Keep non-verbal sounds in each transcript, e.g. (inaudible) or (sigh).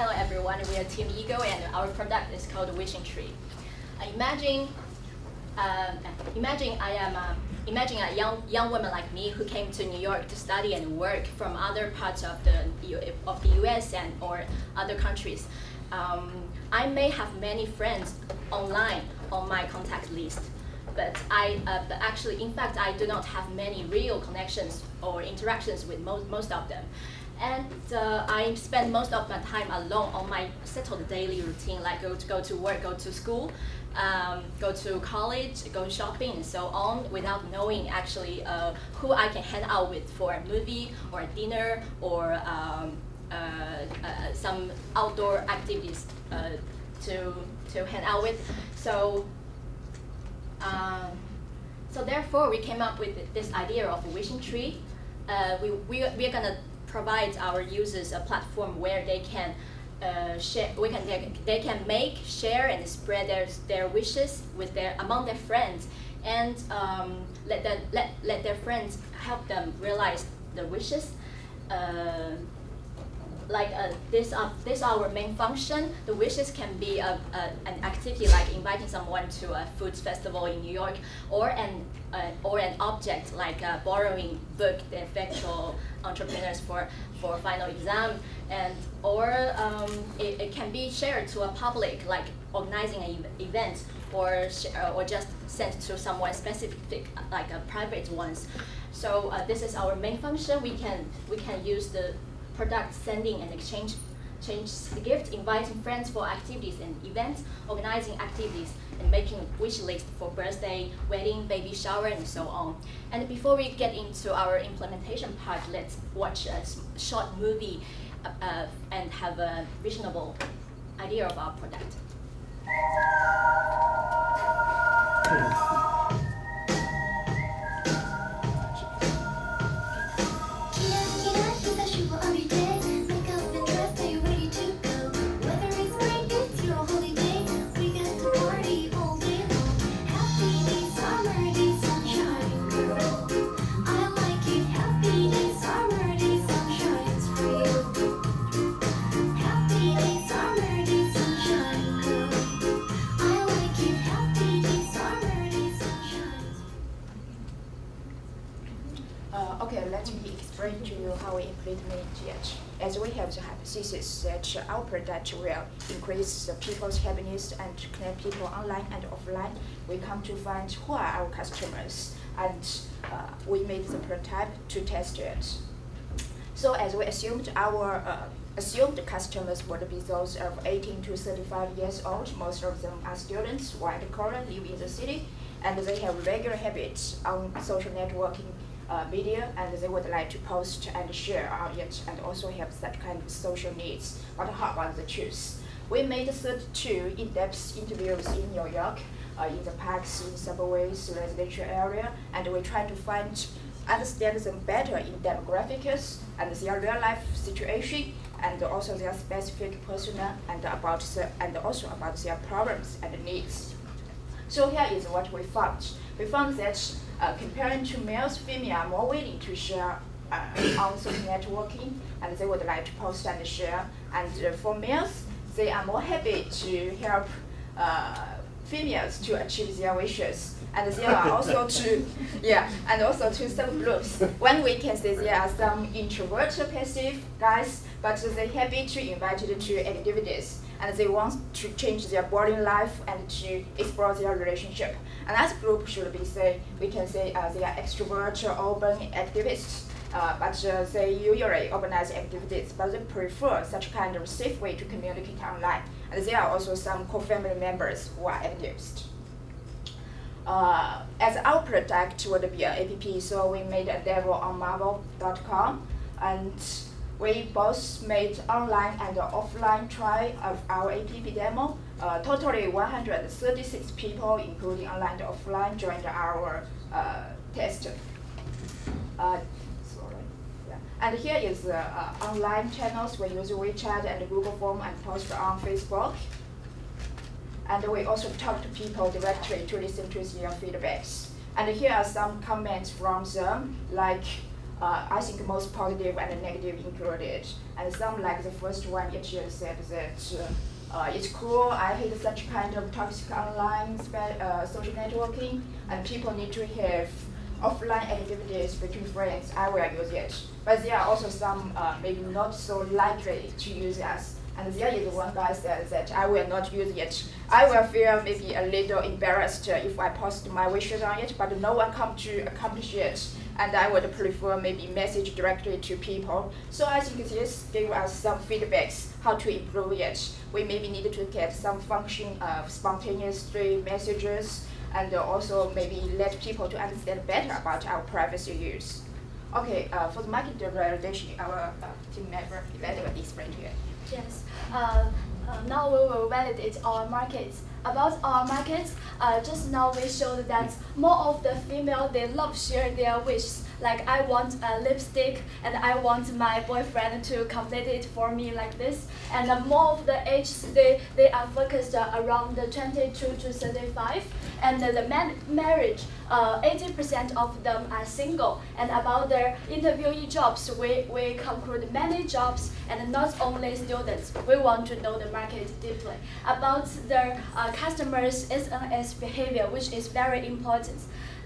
hello everyone, we are Team Ego and our product is called Wishing Tree. Uh, imagine, uh, imagine I am, uh, imagine a young, young woman like me who came to New York to study and work from other parts of the, of the US and or other countries. Um, I may have many friends online on my contact list, but I, uh, but actually, in fact, I do not have many real connections or interactions with most, most of them. And uh, I spend most of my time alone on my settled daily routine, like go to, go to work, go to school, um, go to college, go shopping, and so on, without knowing actually uh, who I can hang out with for a movie or a dinner or um, uh, uh some outdoor activities uh, to to hang out with. So. Um, so therefore, we came up with this idea of a wishing tree. Uh, we, we, we are gonna provide our users a platform where they can uh, share, we can, they, they can make, share, and spread their, their wishes with their, among their friends, and um, let, the, let, let their friends help them realize the wishes. Uh, like uh, this, uh, this our main function. The wishes can be a, a, an activity like inviting someone to a food festival in New York, or an uh, or an object like uh, borrowing book the effectual entrepreneurs for for final exam, and or um, it, it can be shared to a public like organizing an event or uh, or just sent to someone specific like a private ones. So uh, this is our main function. We can we can use the product sending and exchange change the gift, inviting friends for activities and events, organizing activities, and making a wish list for birthday, wedding, baby shower, and so on. And before we get into our implementation part, let's watch a short movie uh, uh, and have a reasonable idea of our product. (laughs) we have the hypothesis that our product will increase the people's happiness and connect people online and offline, we come to find who are our customers, and uh, we made the prototype to test it. So as we assumed, our uh, assumed customers would be those of 18 to 35 years old. Most of them are students, white collar, live in the city, and they have regular habits on social networking uh, media and they would like to post and share on it and also have that kind of social needs. But how about the choose? We made 32 in-depth interviews in New York, uh, in the parks, in subways, residential area, and we try to find understand them better in demographics and their real life situation and also their specific persona and about the, and also about their problems and needs. So here is what we found. We found that uh, comparing to males, females are more willing to share uh, on social networking, and they would like to post and share. And uh, for males, they are more happy to help uh, females to achieve their wishes. And there are (laughs) also two, yeah, and also two subgroups. One we can say there are some introverted passive guys, but they happy to invite to activities and they want to change their boarding life and to explore their relationship. Another group should be say we can say uh, they are extrovert open activists. Uh, but uh, they usually organize activities, but they prefer such kind of safe way to communicate online. And there are also some co-family members who are activists. Uh, as our product would be an app, so we made a demo on marvel.com, and we both made online and offline try of our app demo. Uh, totally 136 people, including online and offline, joined our uh, test. Uh, sorry. Yeah. And here is the uh, online channels. We use WeChat and Google Form and post on Facebook. And we also talk to people directly to listen to their feedbacks. And here are some comments from them, like uh, I think most positive and negative included. And some like the first one, it just said that uh, it's cool. I hate such kind of toxic online uh, social networking, and people need to have offline activities between friends. I will use it. But there are also some uh, maybe not so likely to use us. And there is one guy said that I will not use it. I will feel maybe a little embarrassed if I post my wishes on it, but no one come to accomplish it and I would prefer maybe message directly to people. So I think this gave us some feedbacks how to improve it. We maybe need to get some function of spontaneous messages and also maybe let people to understand better about our privacy use. Okay, uh, for the market validation, our uh, team member will explain to you. Yes. Uh, uh, now we will validate our markets. About our markets, uh, just now we showed that more of the female, they love share their wishes. Like I want a lipstick and I want my boyfriend to complete it for me like this. And more of the age, they, they are focused around the 22 to 35. And the man marriage, 80% uh, of them are single. And about their interviewee jobs, we, we conclude many jobs and not only students. We want to know the market deeply. About their uh, customers' SNS behavior, which is very important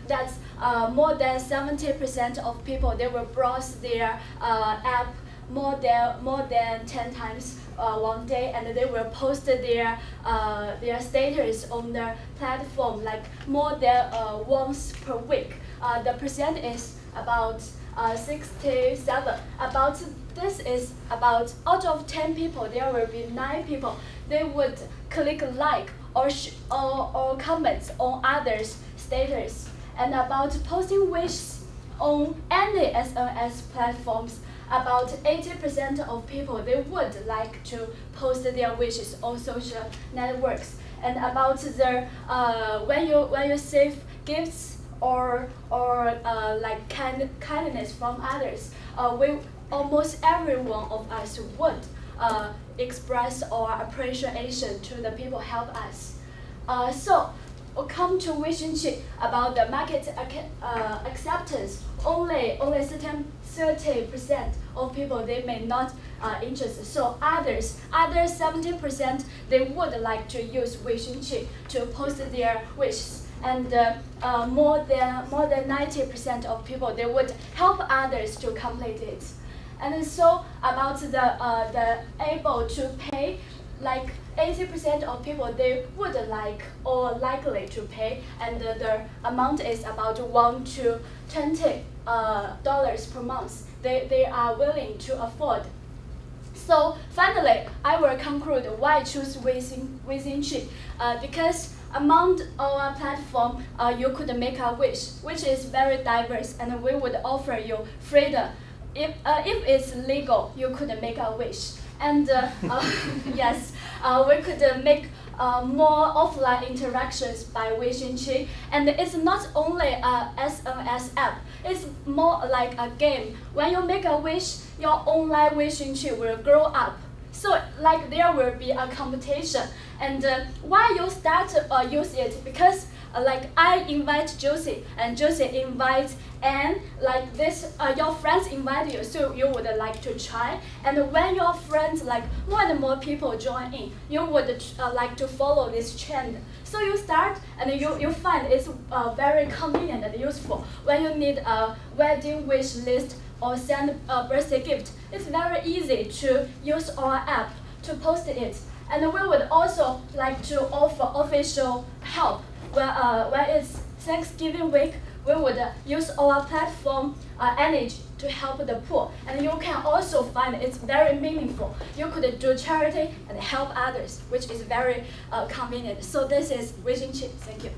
that uh, more than 70% of people they will browse their uh, app more than more than 10 times uh, one day and they will post their uh, their status on the platform like more than uh, once per week. Uh, the percent is about uh, 67. About this is about out of 10 people there will be 9 people they would click like or, or, or comment on others status and about posting wishes on any SNS platforms about 80% of people they would like to post their wishes on social networks. And about the uh, when you when you receive gifts or or uh, like kind kindness from others uh, we almost every one of us would uh, express our appreciation to the people help us. Uh, so or come to relationship about the market uh, acceptance, only only certain 30% of people they may not uh, interested. So others, other 70% they would like to use relationship to post their wishes. And uh, uh, more than more than 90% of people they would help others to complete it. And so about the uh, the able to pay like 80% of people they would like or likely to pay and the, amount is about 1 to 20 uh, dollars per month they, they are willing to afford. So finally I will conclude why choose Weixin, Weixin uh, because among our platform uh, you could make a wish which is very diverse and we would offer you freedom. If, uh, if it's legal you could make a wish and uh, (laughs) uh, (laughs) yes, uh, we could make more offline interactions by Weixin And it's not only a SNS app, it's more like a game. When you make a wish, your online Weixin will grow up. So like there will be a competition. And uh, why you start uh, use it? Because uh, like I invite Josie and Josie invites and like this uh, your friends invite you so you would like to try. And when your friends like more and more people join in you would uh, like to follow this trend. So you start and you, you find it's uh, very convenient and useful. When you need a wedding wish list or send a birthday gift it's very easy to use our app to post it. And we would also like to offer official help when, uh, when it's Thanksgiving week, we would uh, use our platform uh, energy to help the poor. And you can also find it's very meaningful. You could do charity and help others, which is very uh, convenient. So this is Wishing Tree. Thank you.